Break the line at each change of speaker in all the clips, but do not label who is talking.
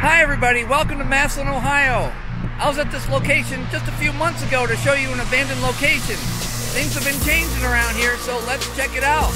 Hi everybody, welcome to Massillon, Ohio. I was at this location just a few months ago to show you an abandoned location. Things have been changing around here, so let's check it out.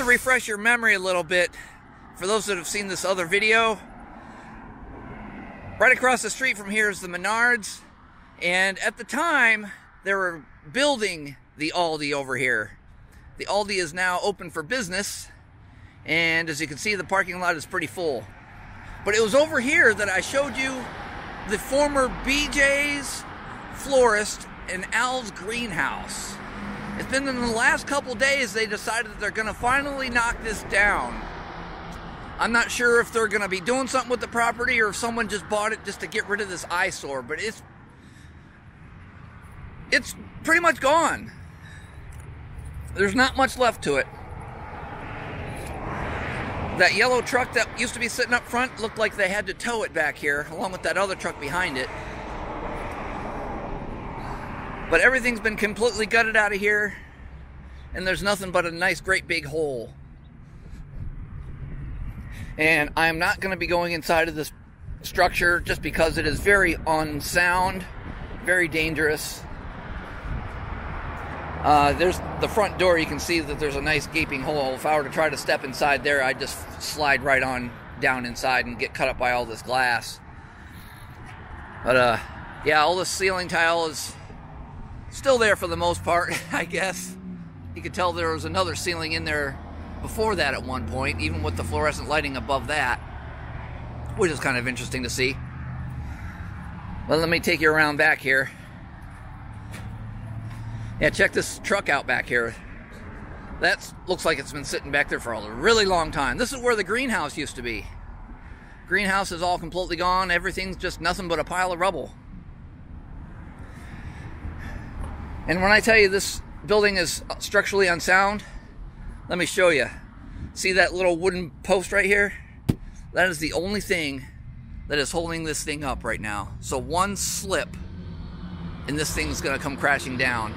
To refresh your memory a little bit, for those that have seen this other video, right across the street from here is the Menards, and at the time, they were building the Aldi over here. The Aldi is now open for business, and as you can see, the parking lot is pretty full. But it was over here that I showed you the former Bee-Jay's florist and Al's greenhouse. It's been in the last couple days they decided that they're going to finally knock this down. I'm not sure if they're going to be doing something with the property or if someone just bought it just to get rid of this eyesore, but it's it's pretty much gone. There's not much left to it. That yellow truck that used to be sitting up front looked like they had to tow it back here along with that other truck behind it. But everything's been completely gutted out of here, and there's nothing but a nice, great big hole. And I'm not going to be going inside of this structure just because it is very unsound, very dangerous. Uh, there's the front door. You can see that there's a nice gaping hole. If I were to try to step inside there, I'd just slide right on down inside and get cut up by all this glass. But uh, yeah, all the ceiling tile is still there for the most part, I guess. You could tell there was another ceiling in there before that at one point, even with the fluorescent lighting above that, which is kind of interesting to see. Well, let me take you around back here. Yeah, check this truck out back here. That looks like it's been sitting back there for a really long time. This is where the greenhouse used to be. Greenhouse is all completely gone. Everything's just nothing but a pile of rubble. And when I tell you this building is structurally unsound, let me show you. See that little wooden post right here? That is the only thing that is holding this thing up right now. So one slip and this thing's gonna come crashing down.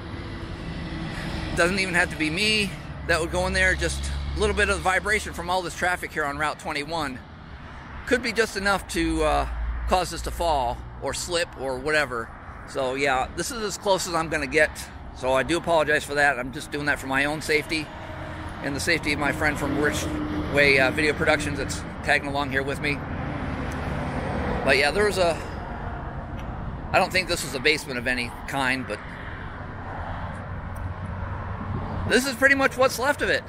Doesn't even have to be me that would go in there, just a little bit of vibration from all this traffic here on Route 21 could be just enough to uh, cause this to fall or slip or whatever. So yeah, this is as close as I'm gonna get. So I do apologize for that. I'm just doing that for my own safety and the safety of my friend from Rich Way uh, Video Productions that's tagging along here with me. But yeah, there was a. I don't think this was a basement of any kind, but this is pretty much what's left of it.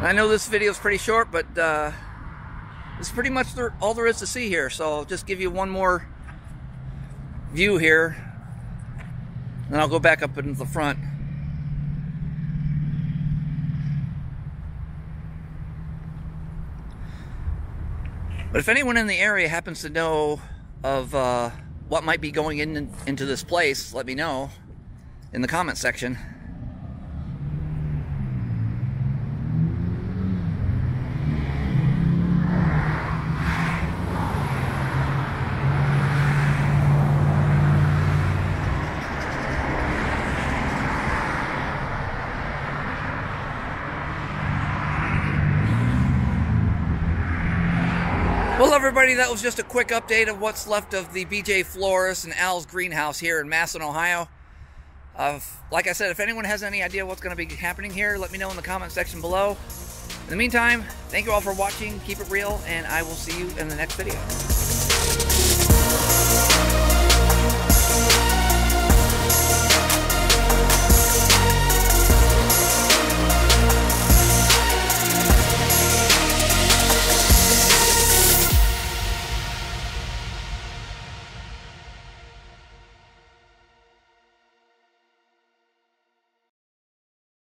I know this video is pretty short, but uh, is pretty much all there is to see here. So I'll just give you one more view here. Then I'll go back up into the front. But if anyone in the area happens to know of uh, what might be going in into this place, let me know in the comment section. Well, everybody, that was just a quick update of what's left of the Bee-Jay Florist and Al's Greenhouse here in Massillon, Ohio. Uh, like I said, if anyone has any idea what's going to be happening here, let me know in the comment section below. In the meantime, thank you all for watching. Keep it real, and I will see you in the next video.